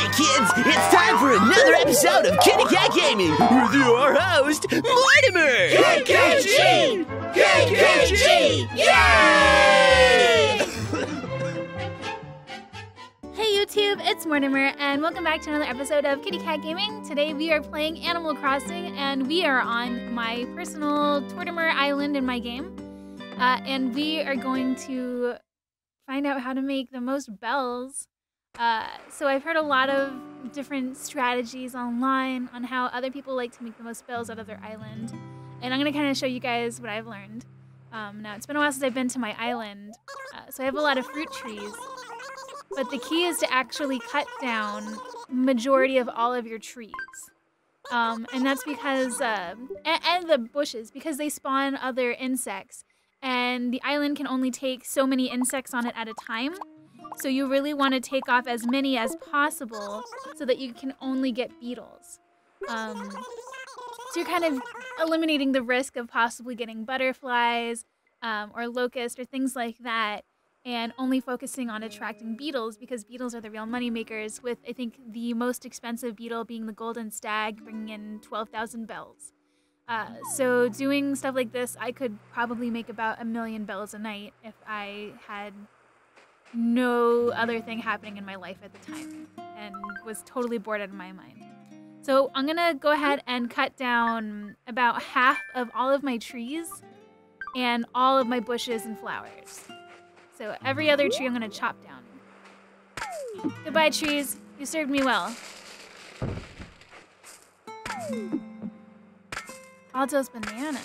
Hey kids, it's time for another episode of Kitty Kat Gaming with your host, Mortemer! KKG! KKG! Yay! Hey YouTube, it's Mortemer, and welcome back to another episode of Kitty Kat Gaming. Today we are playing Animal Crossing, and we are on my personal Tortimer Island in my game. Uh, and we are going to find out how to make the most bells. Uh, so I've heard a lot of different strategies online on how other people like to make the most bells out of their island. And I'm going to kind of show you guys what I've learned. Um, now, it's been a while since I've been to my island, uh, so I have a lot of fruit trees. But the key is to actually cut down majority of all of your trees. Um, and that's because, uh, and, and the bushes, because they spawn other insects. And the island can only take so many insects on it at a time. So you really want to take off as many as possible so that you can only get beetles. Um, so you're kind of eliminating the risk of possibly getting butterflies um, or locusts or things like that and only focusing on attracting beetles because beetles are the real money makers with i think the most expensive beetle being the golden stag bringing in 12000 bells uh, so doing stuff like this i could probably make about a million bells a night if i had no other thing happening in my life at the time and was totally bored out of my mind so i'm gonna go ahead and cut down about half of all of my trees and all of my bushes and flowers so every other tree I'm gonna chop down. Goodbye, trees. You served me well. All those bananas.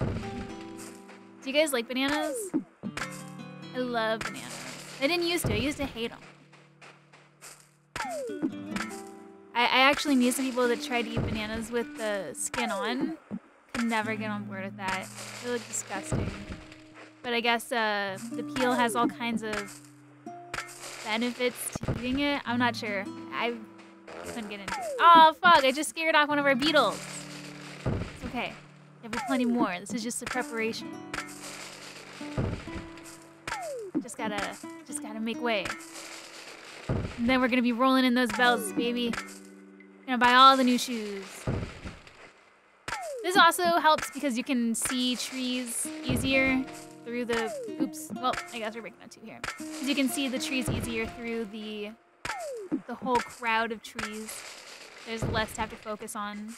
Do you guys like bananas? I love bananas. I didn't used to. I used to hate them. I, I actually knew some people that tried to eat bananas with the skin on. Could never get on board with that. They look disgusting. But I guess uh, the peel has all kinds of benefits to eating it. I'm not sure. I couldn't get into it. Oh, fuck. I just scared off one of our beetles. It's okay. There'll be plenty more. This is just the preparation. Just gotta, just gotta make way. And then we're gonna be rolling in those bells, baby. Gonna buy all the new shoes. This also helps because you can see trees easier through the, oops, well, I guess we're breaking that too here. Because you can see the trees easier through the, the whole crowd of trees. There's less to have to focus on.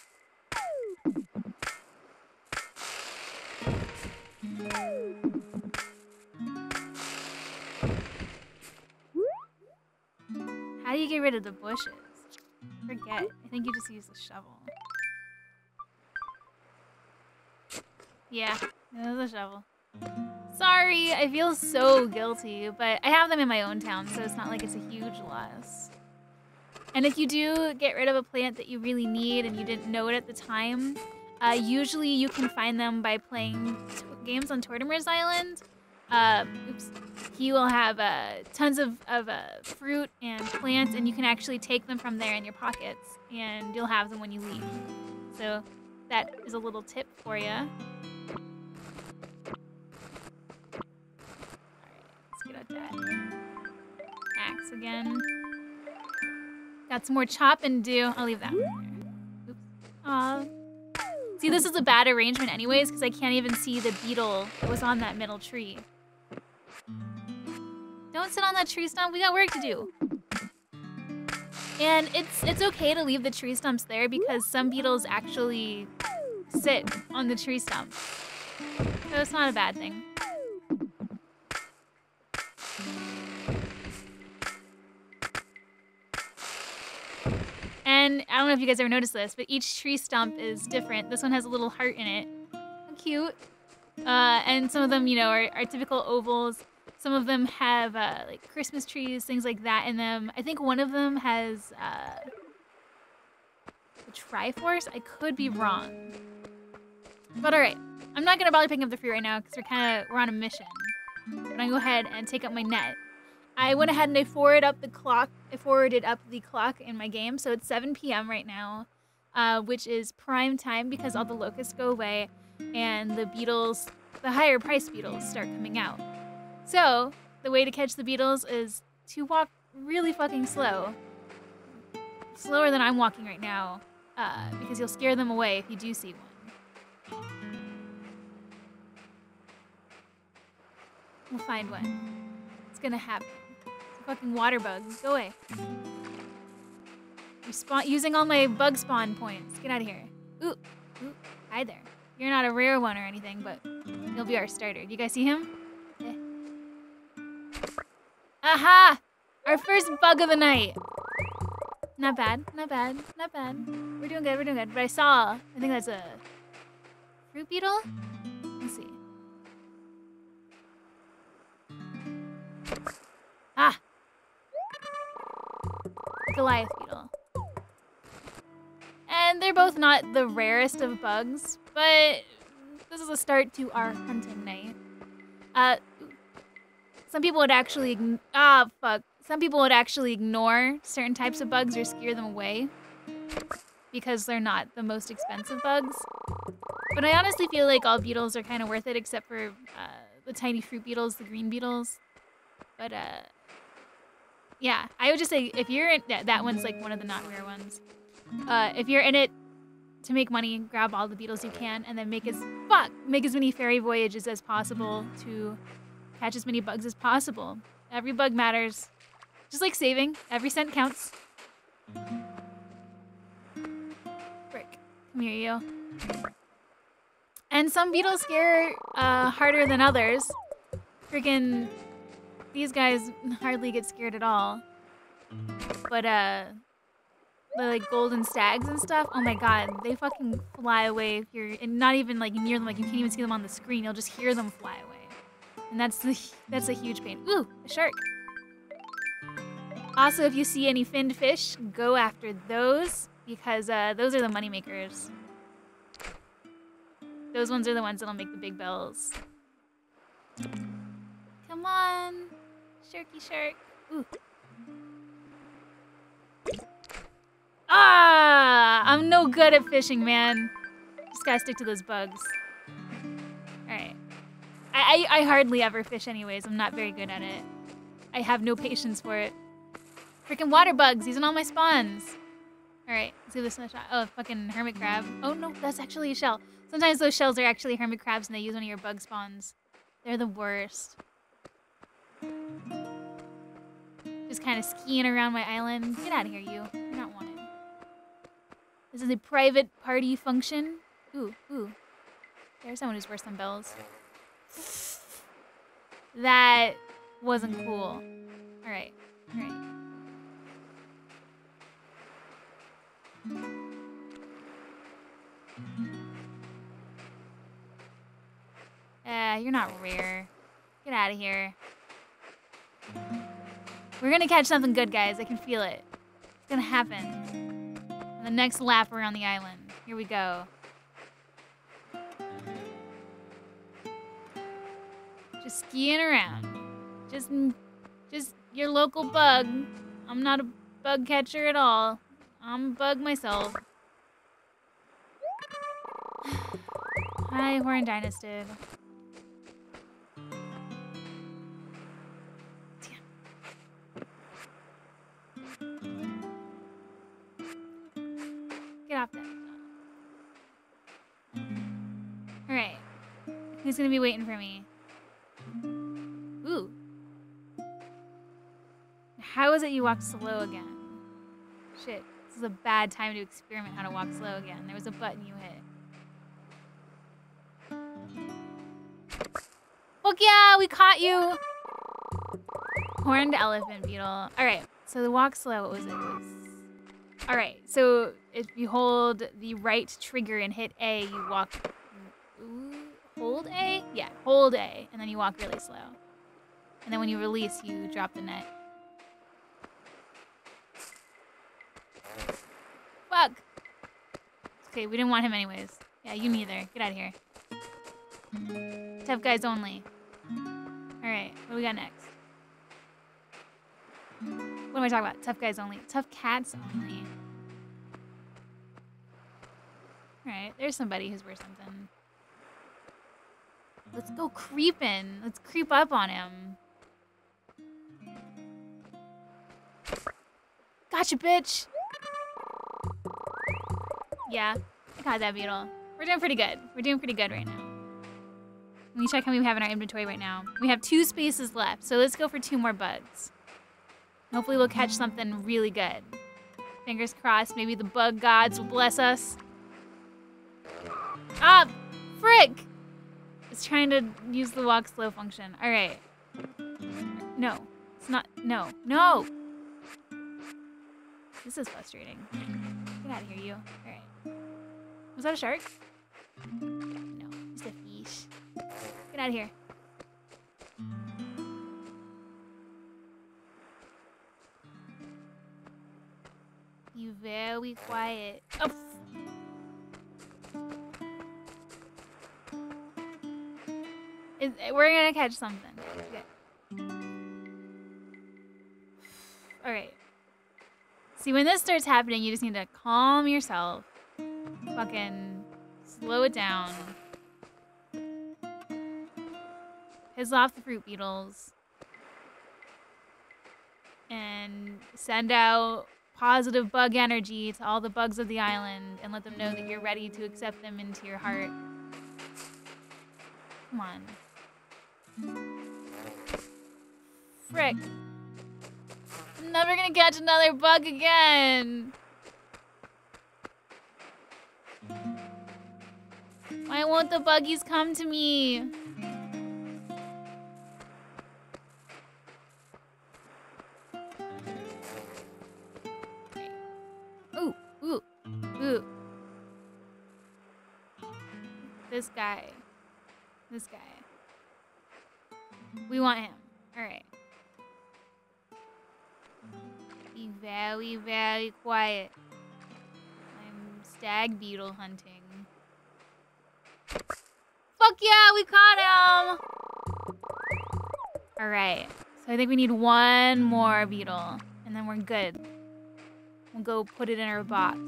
Do you get rid of the bushes? Forget. I think you just use the shovel. Yeah, it was a shovel. Sorry, I feel so guilty, but I have them in my own town, so it's not like it's a huge loss. And if you do get rid of a plant that you really need and you didn't know it at the time, uh, usually you can find them by playing games on Tortimer's Island. Uh, oops. He will have uh, tons of, of uh, fruit and plants, and you can actually take them from there in your pockets, and you'll have them when you leave. So that is a little tip for you. Let's get at that. Axe again. Got some more chop and do. I'll leave that Oops. See, this is a bad arrangement anyways, because I can't even see the beetle that was on that middle tree. Don't sit on that tree stump. We got work to do. And it's it's okay to leave the tree stumps there because some beetles actually sit on the tree stump. So it's not a bad thing. And I don't know if you guys ever noticed this, but each tree stump is different. This one has a little heart in it. Cute. Uh, and some of them, you know, are, are typical ovals. Some of them have uh, like Christmas trees, things like that in them. I think one of them has uh, a Triforce. I could be wrong. But all right, I'm not gonna bother picking up the fruit right now because we're kind of we're on a mission. I'm gonna go ahead and take up my net. I went ahead and I forwarded up the clock. I forwarded up the clock in my game, so it's 7 p.m. right now, uh, which is prime time because all the locusts go away and the beetles, the higher price beetles, start coming out. So the way to catch the beetles is to walk really fucking slow, slower than I'm walking right now, uh, because you'll scare them away if you do see one. We'll find one. It's gonna happen. It's a fucking water bug. Go away. Spawn using all my bug spawn points. Get out of here. Ooh, ooh, hi there. You're not a rare one or anything, but you'll be our starter. Do you guys see him? Aha! Our first bug of the night. Not bad, not bad, not bad. We're doing good, we're doing good. But I saw, I think that's a fruit beetle? Let's see. Ah! Goliath beetle. And they're both not the rarest of bugs, but this is a start to our hunting night. Uh, some people would actually, ah, fuck. Some people would actually ignore certain types of bugs or scare them away because they're not the most expensive bugs. But I honestly feel like all beetles are kind of worth it except for uh, the tiny fruit beetles, the green beetles. But uh, yeah, I would just say if you're in that, that one's like one of the not rare ones. Uh, if you're in it to make money, grab all the beetles you can, and then make as fuck make as many fairy voyages as possible to catch as many bugs as possible. Every bug matters. Just like saving, every cent counts. Frick. Come here, you. And some beetles scare uh, harder than others. Freaking, these guys hardly get scared at all. But, uh, the, like, golden stags and stuff, oh my god, they fucking fly away if you're and not even, like, near them. Like, you can't even see them on the screen. You'll just hear them fly away. And that's the, that's a huge pain. Ooh, a shark. Also, if you see any finned fish, go after those because uh, those are the money makers. Those ones are the ones that'll make the big bells. Come on, sharky shark. Ooh. Ah, I'm no good at fishing, man. Just gotta stick to those bugs. All right. I, I, hardly ever fish anyways. I'm not very good at it. I have no patience for it. Freaking water bugs using all my spawns. Alright, let's give this in a shot. Oh, fucking hermit crab. Oh no, that's actually a shell. Sometimes those shells are actually hermit crabs and they use one of your bug spawns. They're the worst. Just kind of skiing around my island. Get out of here, you. You're not wanted. This is a private party function. Ooh, ooh. There's someone who's worse than bells. That wasn't cool. Alright, alright. Uh, you're not rare. Get out of here. We're gonna catch something good, guys. I can feel it. It's gonna happen. The next lap around the island. Here we go. Just skiing around. Mm-hmm. Just, just your local bug. I'm not a bug catcher at all. I'm a bug myself. Hi, Horned Dynastid. Get off that. Alright. Who's gonna be waiting for me? How is it you walk slow again? Shit. This is a bad time to experiment how to walk slow again. There was a button you hit. Fuck yeah, we caught you! Horned elephant beetle. Alright, so the walk slow, what was it? Alright, so if you hold the right trigger and hit A, you walk... Ooh, hold A? Yeah, hold A, and then you walk really slow. And then when you release, you drop the net. Fuck! Okay, we didn't want him anyways. Yeah, you neither. Get out of here. Mm, tough guys only. Alright, what do we got next? What am I talking about? Tough guys only. Tough cats only. Alright, there's somebody who's worth something. Let's go creeping. Let's creep up on him. Gotcha, bitch! Yeah, I caught that beetle. We're doing pretty good. We're doing pretty good right now. Let me check how many we have in our inventory right now. We have two spaces left, so let's go for two more bugs. Hopefully we'll catch something really good. Fingers crossed, maybe the bug gods will bless us. Ah, frick! It's trying to use the walk slow function. All right. No, it's not, no, no! This is frustrating. Get out of here, you. All right. Was that a shark? No, it's a fish. Get out of here. You very quiet. Oh. Is, we're gonna catch something. Okay. All right. See, when this starts happening, you just need to calm yourself. Fucking slow it down. Piss off the fruit beetles. And send out positive bug energy to all the bugs of the island and let them know that you're ready to accept them into your heart. Come on. Frick. Never gonna catch another bug again. Why won't the buggies come to me? Ooh, ooh, ooh. This guy. This guy. We want him. Alright. Be very, very quiet. I'm stag beetle hunting. Yeah, we caught him! Alright. So I think we need one more beetle. And then we're good. We'll go put it in our box.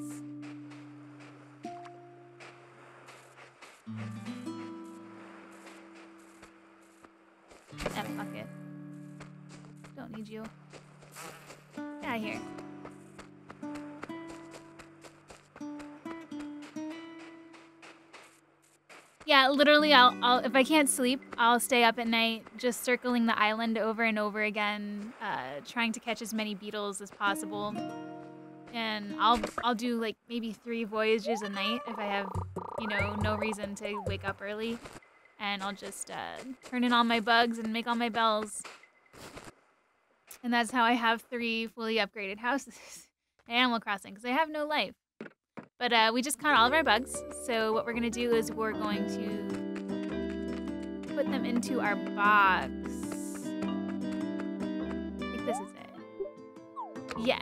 Yeah, literally, I'll, I'll if I can't sleep, I'll stay up at night just circling the island over and over again, uh, trying to catch as many beetles as possible. And I'll I'll do like maybe three voyages a night if I have, you know, no reason to wake up early. And I'll just uh, turn in all my bugs and make all my bells. And that's how I have three fully upgraded houses Animal Crossing, because I have no life. But uh, we just caught all of our bugs, so what we're going to do is we're going to put them into our box. I think this is it. Yeah.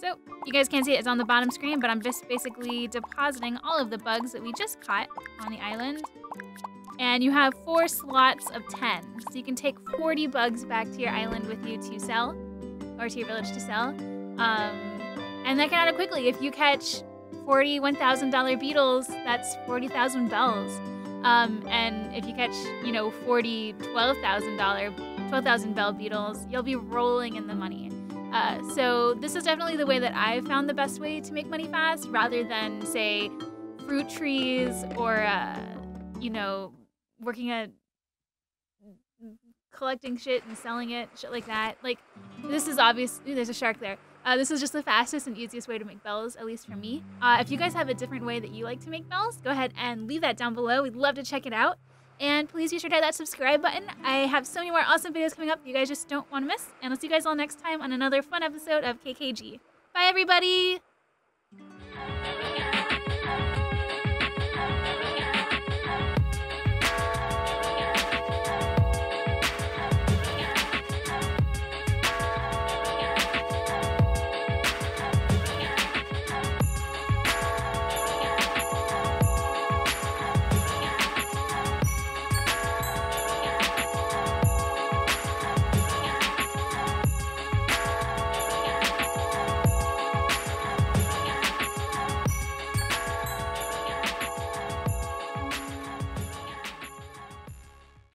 So, you guys can't see it, it's on the bottom screen, but I'm just basically depositing all of the bugs that we just caught on the island. And you have four slots of 10. So you can take 40 bugs back to your island with you to sell, or to your village to sell. Um, and that can add up quickly. If you catch 40 $1,000 beetles, that's 40,000 bells. Um, and if you catch, you know, 40 $12,000, 12,000 bell beetles, you'll be rolling in the money. Uh, so this is definitely the way that I've found the best way to make money fast, rather than say fruit trees or, uh, you know, working at collecting shit and selling it, shit like that. Like, this is obvious. Ooh, there's a shark there. Uh, this is just the fastest and easiest way to make bells, at least for me. Uh, if you guys have a different way that you like to make bells, go ahead and leave that down below. We'd love to check it out. And please be sure to hit that subscribe button. I have so many more awesome videos coming up you guys just don't want to miss. And I'll see you guys all next time on another fun episode of KKG. Bye, everybody!